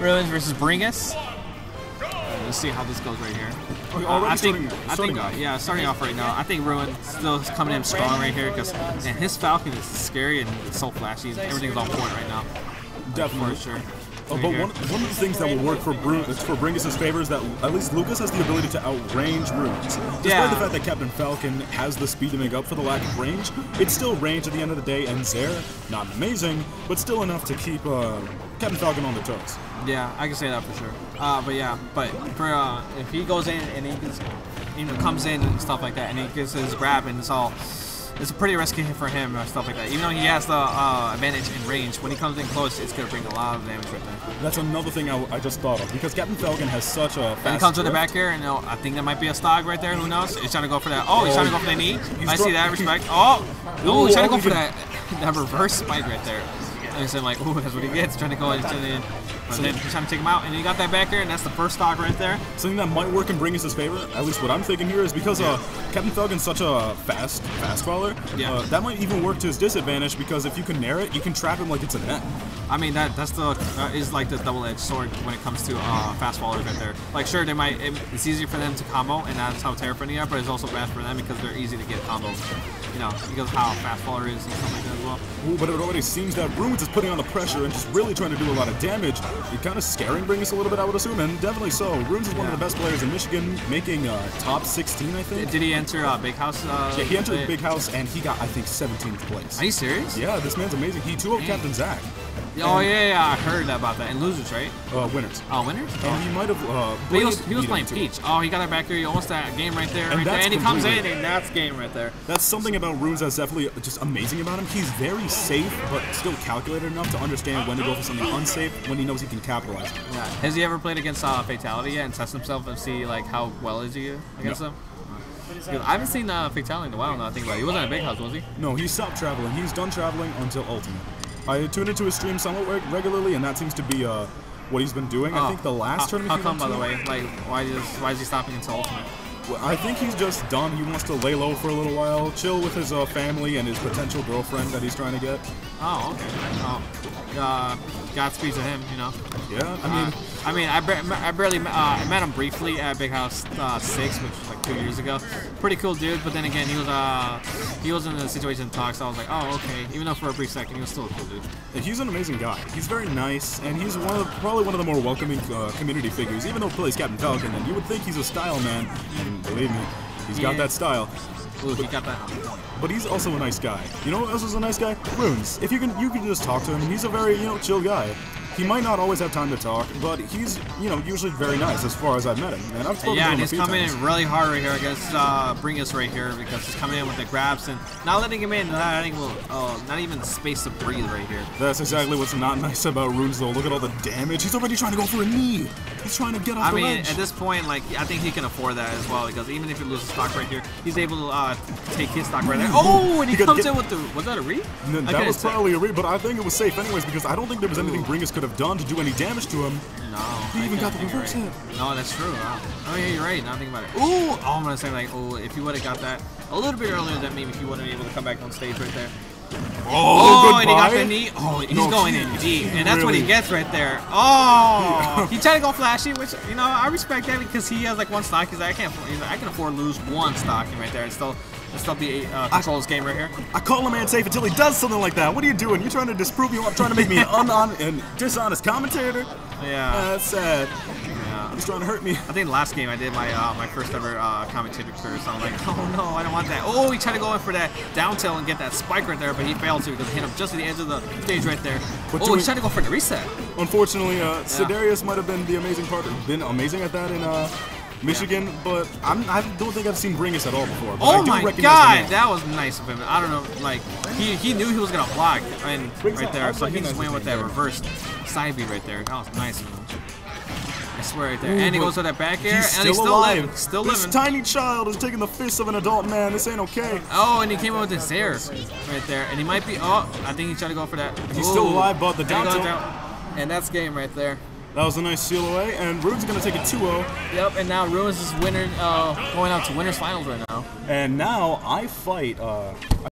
Runes versus Bringus. Let's see how this goes right here. Okay, Uh, I think, starting- I think, yeah, starting off right now. I think Ruin still is coming in strong right here because and his Falcon is scary and so flashy. Everything's on point right now, Definitely. for sure. Uh, but one, one of the things that will work for Bru- for Bringus' favor is that at least Lucas has the ability to outrange Runes. Despite Yeah. the fact that Captain Falcon has the speed to make up for the lack of range, it's still range at the end of the day, and Zair, not amazing, but still enough to keep uh, Captain Falcon on the toes. Yeah, I can say that for sure. Uh, but yeah, but for uh, if he goes in and he gets, you know, comes in and stuff like that, and he gets his grab, and it's all, it's a pretty risky hit for him and stuff like that. Even though he has the uh, advantage in range, when he comes in close, it's gonna bring a lot of damage right there. That's another thing I, I just thought of because Captain Falcon has such a fast. And he comes with the back here, and you know, I think that might be a stock right there. Who knows? He's trying to go for that. Oh, he's trying to go for the knee. I see that. Respect. Oh, oh, he's trying to go for that that reverse spike right there. And he's saying like, ooh, that's what he gets. Trying to go into the. But then he's trying to take him out, and he got that back here, and that's the first stock right there. Something that might work in Bringus' favor, at least what I'm thinking here, is because uh, Captain Falcon's such a fast, fast crawler. Yeah. Uh, that might even work to his disadvantage because if you can nair it, you can trap him like it's a net. I mean that that's the uh, is like the double-edged sword when it comes to uh, fast fallers right there. Like sure, they might it, it's easier for them to combo, and that's how terrifying they are. But it's also bad for them because they're easy to get combos. You know, because of how fast faller is and stuff like that as well. Ooh, but it already seems that Runes is putting on the pressure and just really trying to do a lot of damage. It kind of scaring Bringus a little bit, I would assume, and definitely so. Runes is one of the best players in Michigan, making uh, top 16, I think. Did he enter uh, Big House? Uh, Yeah, he entered Big House and he got, I think, 17th place. Are you serious? Yeah, this man's amazing. He 2 0 Captain Zach. Oh yeah, yeah, I heard about that. And losers, right? Uh, winners. Oh, winners. And he might have. Uh, he was, he was playing too. Peach. Oh, he got it back there. He almost that game right there, And right there. And he comes in, and that's game right there. That's something about Runes that's definitely just amazing about him. He's very safe, but still calculated enough to understand when to go for something unsafe when he knows he can capitalize. Yeah. Has he ever played against uh, Fatality yet and test himself and see like how well is he against No. them? I haven't seen uh, Fatality in a while now. I think about it. He wasn't at Big House, was he? No, he stopped traveling. He's done traveling until Ultimate. I tune into his stream somewhat regularly, and that seems to be uh, what he's been doing. I Oh. think the last how, tournament How he come, by the way? Like, why is why is he stopping until Ultimate? I think he's just done. He wants to lay low for a little while, chill with his uh, family and his potential girlfriend that he's trying to get. Oh, okay. Oh, uh, Godspeed to him. You know. Yeah, I I mean, mean, I mean, I, I barely uh, I met him briefly at Big House uh, Six, which two years ago. Pretty cool dude, but then again, he was uh he was in a situation to talk, so I was like, oh okay. Even though for a brief second, he was still a cool dude. he's an amazing guy. He's very nice, and he's one of probably one of the more welcoming uh, community figures. Even though he plays Captain Falcon, and you would think he's a style man, and believe me, he's got that style. Ooh, he got that. But he's also a nice guy. You know what else is a nice guy? Runes. If you can, you can just talk to him. He's a very, you know, chill guy. He might not always have time to talk, but he's, you know, usually very nice as far as I've met him. And I've spoken Yeah, to him and he's coming times. in really hard right here against uh, Bringus right here because he's coming in with the grabs and not letting him in, not letting him, uh, not even space to breathe right here. That's exactly what's not nice about Runes, though. Look at all the damage. He's already trying to go for a knee. He's trying to get off I the mean, ledge. at this point, like I think he can afford that as well because even if he loses stock right here, he's able to uh, take his stock right there. Oh, and he, He comes in with the was that a read? No, that was probably a read, but I think it was safe anyways because I don't think there was anything Ooh. Bringus could have done to do any damage to him. No, He even got the reverse right. No, that's true. Wow. Oh yeah, you're right. Now think about it. Ooh, oh, I'm gonna say like, oh, if you would have got that a little bit earlier, then maybe he wouldn't be able to come back on stage right there. Oh, he got the knee. Oh, he's No, going in deep, and that's what he gets right there. Oh, he tried to go flashy, which you know I respect that because he has like one stock. He's like, I can't, he's like, I can afford to lose one stocking right there and still, and still be uh, control this game right here. I call a man safe until he does something like that. What are you doing? You're trying to disprove me? I'm trying to make me an unon and dishonest commentator? Yeah. That's sad. Yeah. He's trying to hurt me. I think last game I did my uh, my first ever uh, commentator career, so I'm like, oh no, I don't want that. Oh, he tried to go in for that down tilt and get that spike right there, but he failed to because he hit him just at the edge of the stage right there. But oh, he tried to go for the reset. Unfortunately, uh, Sidarius might have been the amazing part, been amazing at that in uh, Michigan, but I'm, I don't think I've seen Bringus at all before. Oh my god, that was nice of him. I don't know, like he, he knew he was gonna block and right there, so he just went with that reverse side beat right there. That was nice of him. I swear right there. Ooh, and he goes to that back air, He's and he's still still alive. living. Still this living. tiny child is taking the fist of an adult man. This ain't okay. Oh, and he came in with his air right there, and he might be. Oh, I think he tried to go for that. He's still alive, but the down tilt-. And that's game right there. That was a nice seal away, and Rude's gonna take a 2-0. Yep, and now Runes is winner, uh, going out to winners finals right now. And now I fight. Uh,